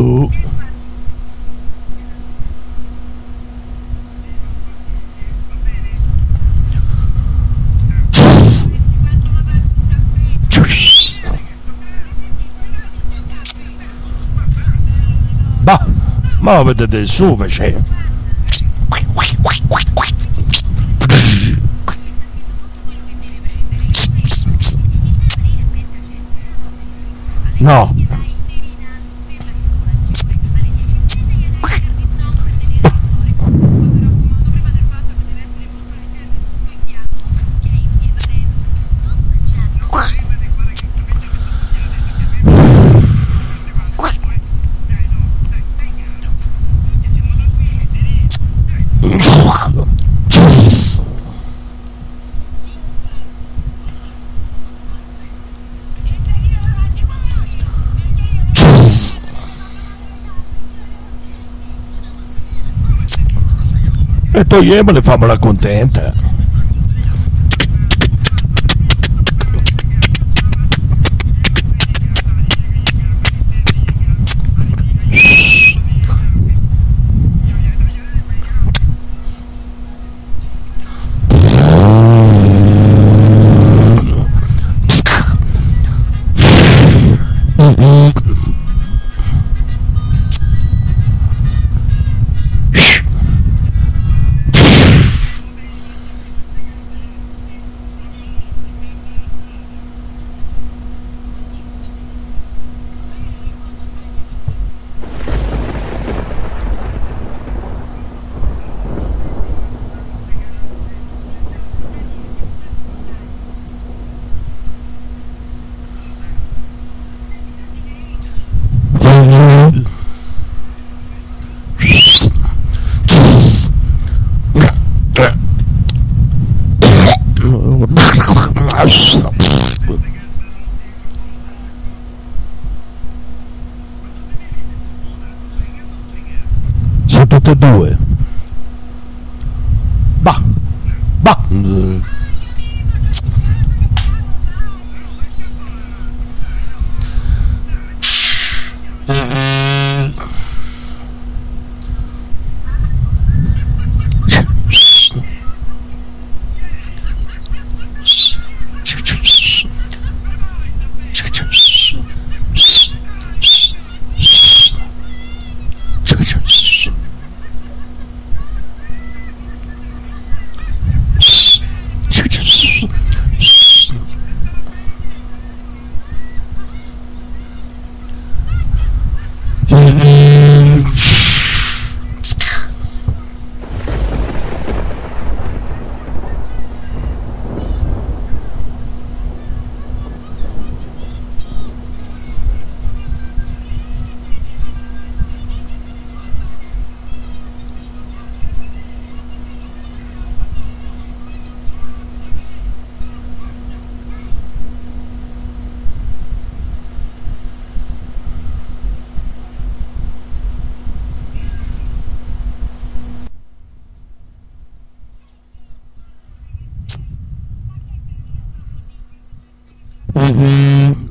Boh. Bah, ma vedete su c'è. No. E togliamole, famola contenta. aż zaprzestłem. Żeby to były. Mm-hmm.